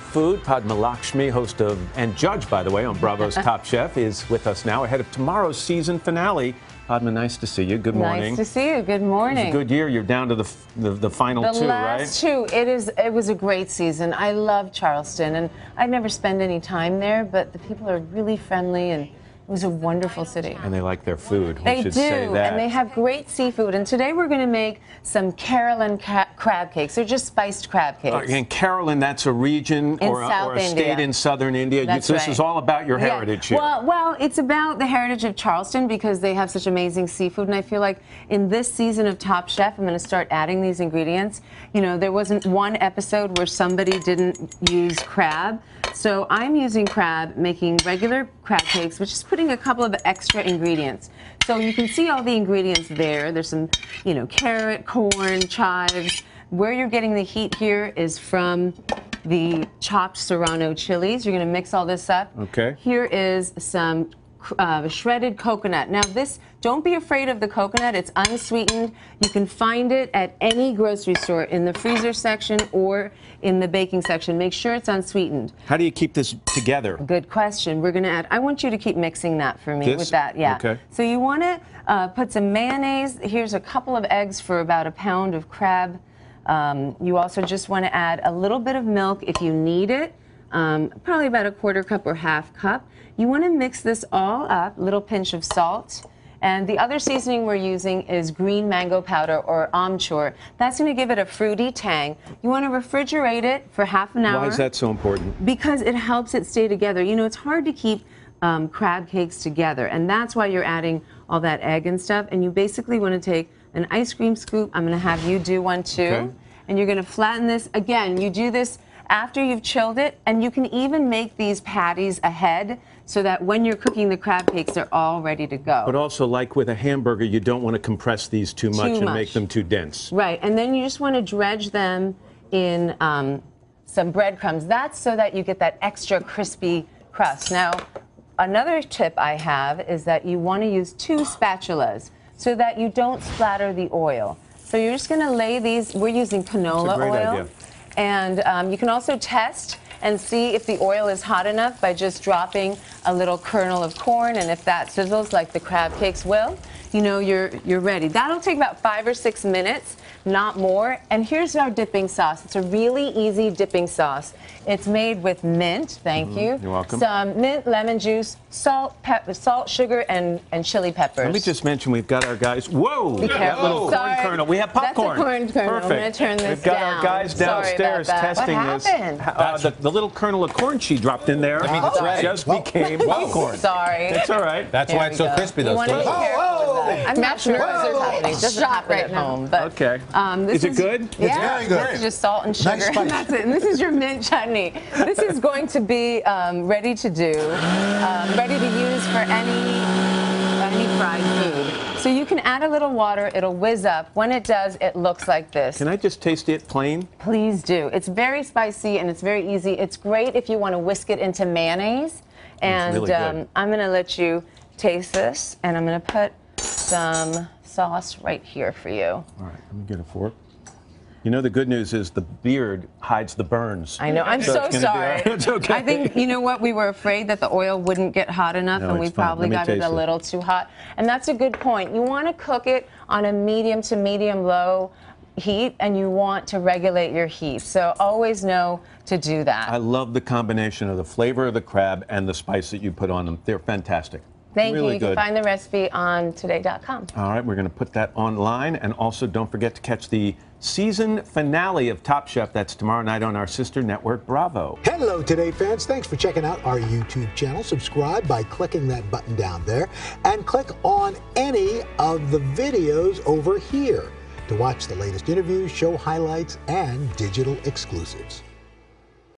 Food, Padma Lakshmi, host of and judge, by the way, on Bravo's Top Chef, is with us now ahead of tomorrow's season finale. Padma, nice to see you. Good morning. Nice to see you. Good morning. Good year. You're down to the the, the final the two, last right? two. It is. It was a great season. I love Charleston, and I never spend any time there, but the people are really friendly and. It was a wonderful city. And they like their food. They should do, say that. and they have great seafood. And today we're going to make some Kerala ca- crab cakes. They're just spiced crab cakes. Uh, and Kerala, that's a region In or, a, or a state in southern India. That's this right. is all about your Yeah. heritage here. Well, well, it's about the heritage of Charleston because they have such amazing seafood, and I feel like in this season of Top Chef, I'm going to start adding these ingredients. You know, there wasn't one episode where somebody didn't use crab, so I'm using crab, making regular crab cakes, which is putting a couple of extra ingredients. So you can see all the ingredients there. There's some, you know, carrot, corn, chives. Where you're getting the heat here is from the chopped serrano chilies. You're going to mix all this up. Okay. Here is some uh, shredded coconut. Now, this, don't be afraid of the coconut. It's unsweetened. You can find it at any grocery store in the freezer section or in the baking section. Make sure it's unsweetened. How do you keep this together? Good question. We're going to add, I want you to keep mixing that for me This? with that. Yeah. Okay. So you want to uh, put some mayonnaise. Here's a couple of eggs for about a pound of crab. Um, you also just want to add a little bit of milk if you need it, um, probably about a quarter cup or half cup. You want to mix this all up, little pinch of salt. And the other seasoning we're using is green mango powder or amchur. That's going to give it a fruity tang. You want to refrigerate it for half an hour Why is that so important? because it helps it stay together. You know, it's hard to keep um, crab cakes together, and that's why you're adding all that egg and stuff. And you basically want to take an ice cream scoop. I'm going to have you do one too, Okay. and you're going to flatten this. Again, you do this after you've chilled it, and you can even make these patties ahead so that when you're cooking the crab cakes, they're all ready to go. But also, like with a hamburger, you don't want to compress these too much and much. make them too dense. Right, and then you just want to dredge them in um, some breadcrumbs. That's so that you get that extra crispy crust. Now, another tip I have is that you want to use two spatulas so that you don't splatter the oil. So you're just going to lay these. We're using canola oil, idea. And um, you can also test and see if the oil is hot enough by just dropping a little kernel of corn, and if that sizzles like the crab cakes will, you know you're you're ready. That'll take about five or six minutes, not more. And here's our dipping sauce. It's a really easy dipping sauce. It's made with mint. Thank you. Mm-hmm. You're welcome. Some mint, lemon juice, salt, pep- salt, sugar, and and chili peppers. Let me just mention we've got our guys. Whoa! Be that careful. little corn kernel. We have That's a popcorn. corn kernel. I'm Perfect. gonna turn this We've got our guys downstairs that. What testing happened? this. Uh, the, the little kernel of corn she dropped in there i means it's ready. just Whoa. became popcorn. Sorry. It's all right. That's There why we it's so go. crispy, You though. wanna be Steve. careful with that. I'm not sure Whoa. what's happening. It doesn't Shot right at now. home, but Okay. um, this Is it good? It's Yeah, very good. This is just salt and sugar. Nice and that's it. And this is your mint chutney. This is going to be um, ready to do, um, ready to use for any any fried food. So you can add a little water. It'll whiz up. When it does, it looks like this. Can I just taste it plain? Please do. It's very spicy and it's very easy. It's great if you want to whisk it into mayonnaise. And really um, I'm going to let you taste this, and I'm going to put some sauce right here for you. All right, let me get a fork. You know, the good news is the beard hides the burns. I know. I'm So so, gonna be sorry. It's okay. I think you know what we were afraid that the oil wouldn't get hot enough, No, and we probably got it a it. little too hot. And that's a good point. You want to cook it on a medium to medium low heat, and you want to regulate your heat. So always know to do that. I love the combination of the flavor of the crab and the spice that you put on them. They're fantastic. Thank really you. You good. can find the recipe on today.com. All right, we're going to put that online. And also, don't forget to catch the season finale of Top Chef. That's tomorrow night on our sister network, Bravo. Hello, Today fans. Thanks for checking out our YouTube channel. Subscribe by clicking that button down there and click on any of the videos over here to watch the latest interviews, show highlights, and digital exclusives.